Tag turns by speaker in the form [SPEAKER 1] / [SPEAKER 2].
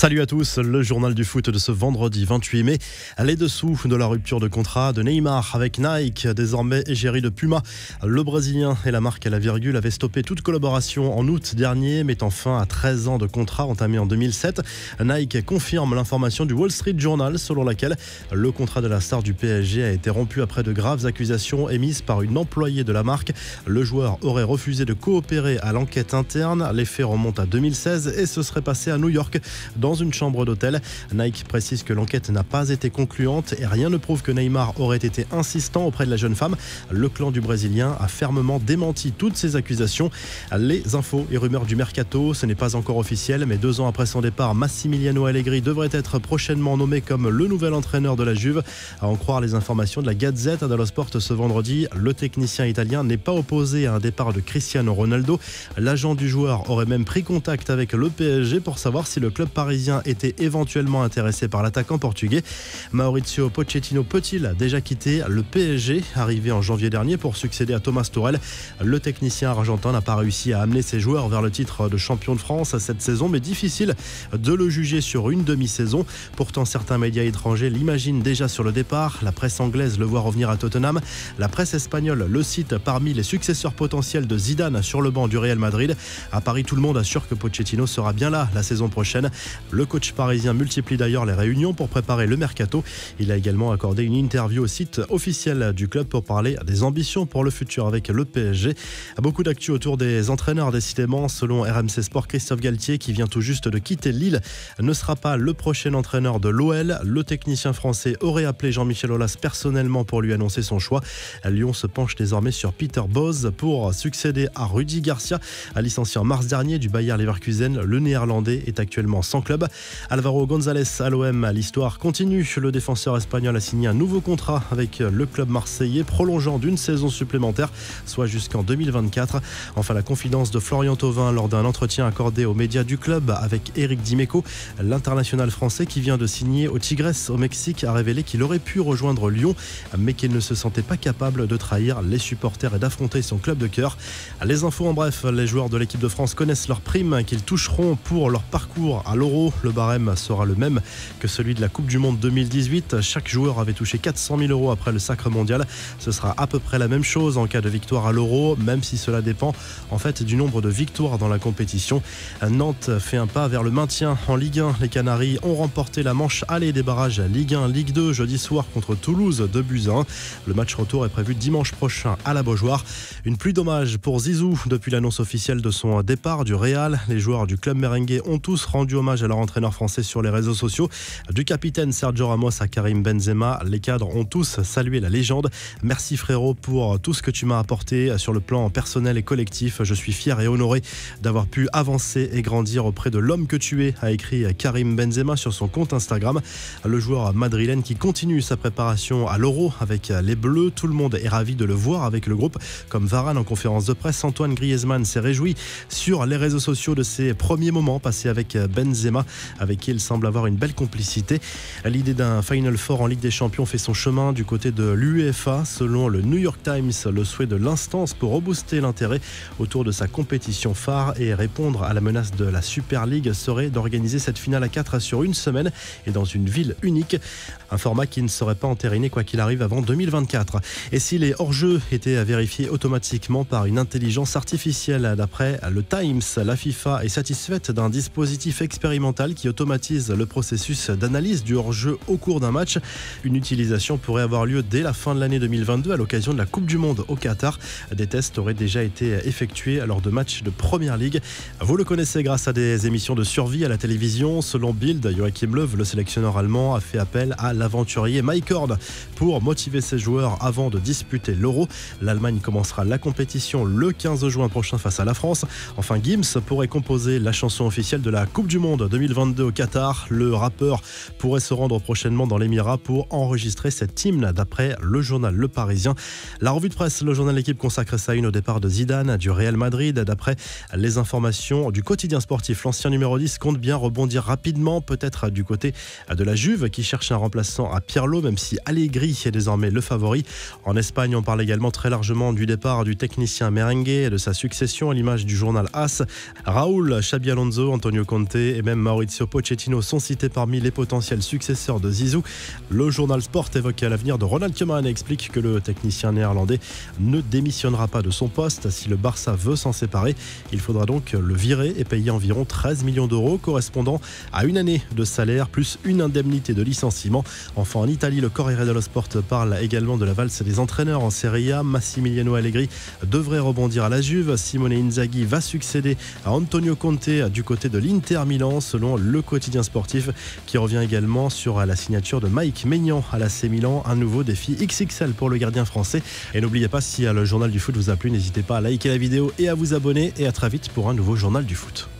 [SPEAKER 1] Salut à tous, le journal du foot de ce vendredi 28 mai. Les dessous de la rupture de contrat de Neymar avec Nike, désormais égérie de Puma. Le Brésilien et la marque à la virgule avaient stoppé toute collaboration en août dernier, mettant fin à 13 ans de contrat entamé en 2007. Nike confirme l'information du Wall Street Journal selon laquelle le contrat de la star du PSG a été rompu après de graves accusations émises par une employée de la marque. Le joueur aurait refusé de coopérer à l'enquête interne. Les faits remontent à 2016 et ce serait passé à New York dans une chambre d'hôtel. Nike précise que l'enquête n'a pas été concluante et rien ne prouve que Neymar aurait été insistant auprès de la jeune femme. Le clan du Brésilien a fermement démenti toutes ces accusations. Les infos et rumeurs du mercato, ce n'est pas encore officiel, mais deux ans après son départ, Massimiliano Allegri devrait être prochainement nommé comme le nouvel entraîneur de la Juve. À en croire les informations de la Gazette dello Sport ce vendredi, le technicien italien n'est pas opposé à un départ de Cristiano Ronaldo. L'agent du joueur aurait même pris contact avec le PSG pour savoir si le club parisien était éventuellement intéressé par l'attaquant portugais. Maurizio Pochettino peut-il déjà quitter le PSG, arrivé en janvier dernier pour succéder à Thomas Tourel Le technicien argentin n'a pas réussi à amener ses joueurs vers le titre de champion de France cette saison, mais difficile de le juger sur une demi-saison. Pourtant, certains médias étrangers l'imaginent déjà sur le départ. La presse anglaise le voit revenir à Tottenham. La presse espagnole le cite parmi les successeurs potentiels de Zidane sur le banc du Real Madrid. À Paris, tout le monde assure que Pochettino sera bien là la saison prochaine. Le coach parisien multiplie d'ailleurs les réunions pour préparer le mercato. Il a également accordé une interview au site officiel du club pour parler des ambitions pour le futur avec le PSG. Beaucoup d'actu autour des entraîneurs décidément. Selon RMC Sport, Christophe Galtier, qui vient tout juste de quitter Lille, ne sera pas le prochain entraîneur de l'OL. Le technicien français aurait appelé Jean-Michel Aulas personnellement pour lui annoncer son choix. Lyon se penche désormais sur Peter Boz pour succéder à Rudy Garcia, licencié en mars dernier du Bayer Leverkusen. Le néerlandais est actuellement sans club. Alvaro González à l'OM, l'histoire continue. Le défenseur espagnol a signé un nouveau contrat avec le club marseillais, prolongeant d'une saison supplémentaire, soit jusqu'en 2024. Enfin, la confidence de Florian Thauvin lors d'un entretien accordé aux médias du club avec Eric Dimeco, l'international français qui vient de signer au Tigres au Mexique, a révélé qu'il aurait pu rejoindre Lyon, mais qu'il ne se sentait pas capable de trahir les supporters et d'affronter son club de cœur. Les infos en bref, les joueurs de l'équipe de France connaissent leurs primes qu'ils toucheront pour leur parcours à l'Euro. Le barème sera le même que celui de la Coupe du Monde 2018. Chaque joueur avait touché 400 000 euros après le sacre mondial. Ce sera à peu près la même chose en cas de victoire à l'Euro, même si cela dépend en fait du nombre de victoires dans la compétition. Nantes fait un pas vers le maintien en Ligue 1. Les Canaries ont remporté la manche aller des barrages Ligue 1, Ligue 2 jeudi soir contre Toulouse de 1. Le match retour est prévu dimanche prochain à la Beaujoire. Une pluie d'hommage pour Zizou depuis l'annonce officielle de son départ du Real. Les joueurs du club merengue ont tous rendu hommage à leur entraîneur français sur les réseaux sociaux. Du capitaine Sergio Ramos à Karim Benzema, les cadres ont tous salué la légende. Merci frérot pour tout ce que tu m'as apporté sur le plan personnel et collectif. Je suis fier et honoré d'avoir pu avancer et grandir auprès de l'homme que tu es, a écrit Karim Benzema sur son compte Instagram. Le joueur madrilène qui continue sa préparation à l'Euro avec les Bleus. Tout le monde est ravi de le voir avec le groupe. Comme Varane en conférence de presse, Antoine Griezmann s'est réjoui sur les réseaux sociaux de ses premiers moments passés avec Benzema avec qui il semble avoir une belle complicité. L'idée d'un Final Four en Ligue des Champions fait son chemin du côté de l'UEFA. Selon le New York Times, le souhait de l'instance pour rebooster l'intérêt autour de sa compétition phare et répondre à la menace de la Super League serait d'organiser cette finale à 4 sur une semaine et dans une ville unique. Un format qui ne serait pas entériné quoi qu'il arrive avant 2024. Et si les hors-jeux étaient vérifiés automatiquement par une intelligence artificielle, d'après le Times, la FIFA est satisfaite d'un dispositif expérimental qui automatise le processus d'analyse du hors-jeu au cours d'un match. Une utilisation pourrait avoir lieu dès la fin de l'année 2022 à l'occasion de la Coupe du Monde au Qatar. Des tests auraient déjà été effectués lors de matchs de Première Ligue. Vous le connaissez grâce à des émissions de survie à la télévision. Selon Bild, Joachim Löw, le sélectionneur allemand, a fait appel à l'aventurier Mike Horn pour motiver ses joueurs avant de disputer l'Euro. L'Allemagne commencera la compétition le 15 juin prochain face à la France. Enfin, Gims pourrait composer la chanson officielle de la Coupe du Monde 2022 au Qatar. Le rappeur pourrait se rendre prochainement dans l'Émirat pour enregistrer cette hymne d'après le journal Le Parisien. La revue de presse, le journal L'équipe consacre sa une au départ de Zidane du Real Madrid. D'après les informations du quotidien sportif, l'ancien numéro 10 compte bien rebondir rapidement, peut-être du côté de la Juve qui cherche un remplaçant à Pirlo, même si Allegri est désormais le favori. En Espagne, on parle également très largement du départ du technicien merengue et de sa succession à l'image du journal AS. Raoul, Xabi Alonso, Antonio Conte et même Maurizio Pochettino sont cités parmi les potentiels successeurs de Zizou. Le journal Sport évoque l'avenir de Ronald Koeman explique que le technicien néerlandais ne démissionnera pas de son poste. Si le Barça veut s'en séparer, il faudra donc le virer et payer environ 13 millions d'euros, correspondant à une année de salaire plus une indemnité de licenciement. Enfin, en Italie, le Corriere dello Sport parle également de la valse des entraîneurs en Serie A. Massimiliano Allegri devrait rebondir à la Juve. Simone Inzaghi va succéder à Antonio Conte du côté de l'Inter Milan, selon le quotidien sportif, qui revient également sur la signature de Mike Maignan à l'AC Milan. Un nouveau défi XXL pour le gardien français. Et n'oubliez pas, si le journal du foot vous a plu, n'hésitez pas à liker la vidéo et à vous abonner. Et à très vite pour un nouveau journal du foot.